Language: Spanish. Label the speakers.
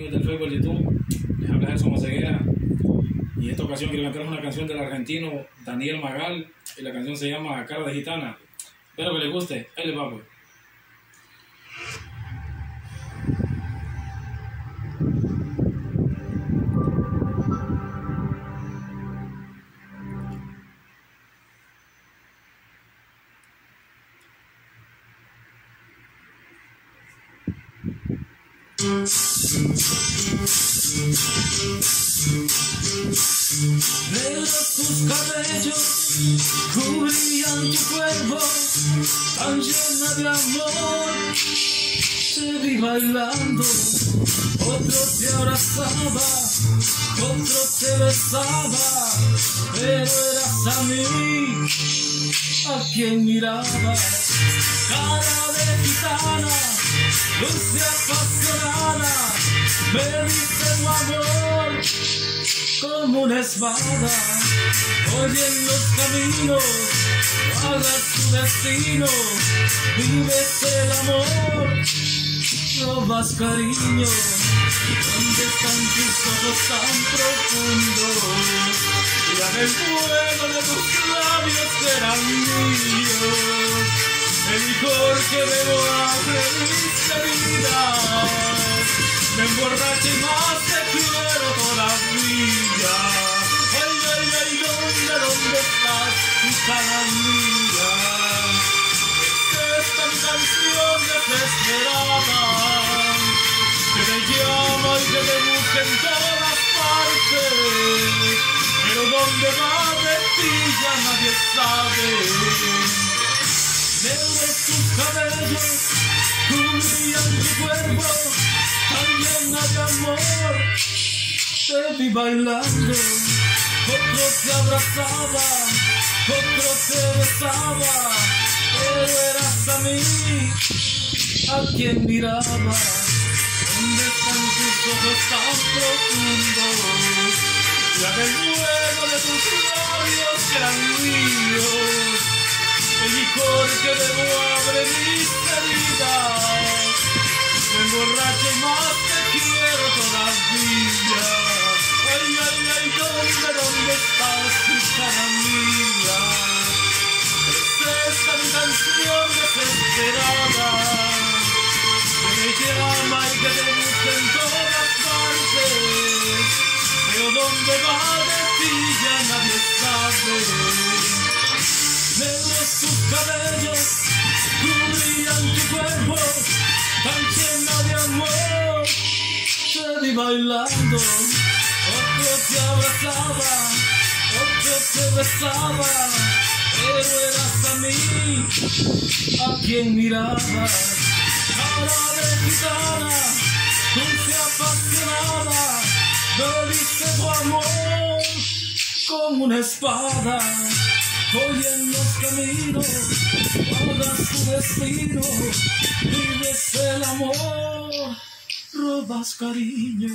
Speaker 1: amigos del Facebook YouTube. Les habla Gerson Maceguera. Y en esta ocasión quiero cantar una canción del argentino Daniel Magal. Y la canción se llama Cara de Gitana. Espero que les guste. Ahí les va, pues.
Speaker 2: Negros tus cabellos cubrían tu cuerpo, tan llena de amor. Te vi bailando, otro te abrazaba, otro te besaba, pero a mí a quien miraba. Cara de gitana, dulce apasionada, me dice tu amor como una espada. Hoy en los caminos hagas tu destino, vives el amor, más cariño. ¿Dónde están tus ojos tan profundos? El fuego de tus labios serán míos. El licor que bebo abre mis heridas. Me emborracho y más llena de amor. Te vi bailando, otro te abrazaba, otro te besaba, pero eras a mí a quien miraba. ¿Dónde están tus ojos tan profundos? Ya que el fuego de tus dónde de ti nadie sabe. Negros tus cabellos cubrían tu cuerpo, tan llena de amor. Te vi bailando, otro te abrazaba, otro te besaba, pero eras a mí a quien mirabas. Cara de gitana, tu amor como una espada. Hoy en los caminos guardas tu destino, vives el amor, robas cariño.